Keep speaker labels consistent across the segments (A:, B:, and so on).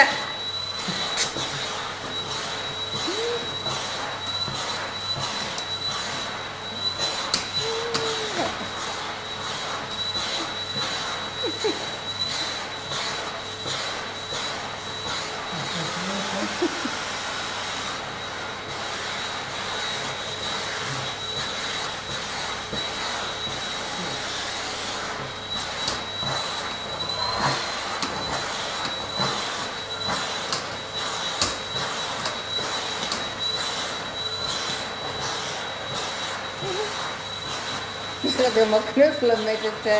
A: Ja. Je gaat helemaal knuffelen met het. Uh...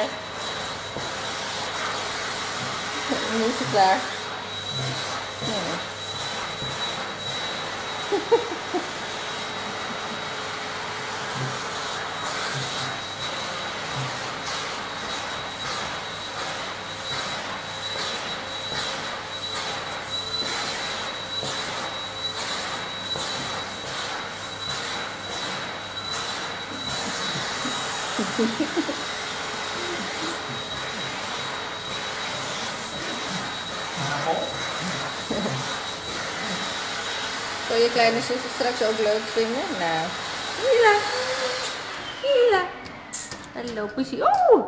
A: Nu is het klaar. Zou je kleine zus straks ook leuk vinden? Nou. Hila. Hila. Hallo, poesie. Oeh.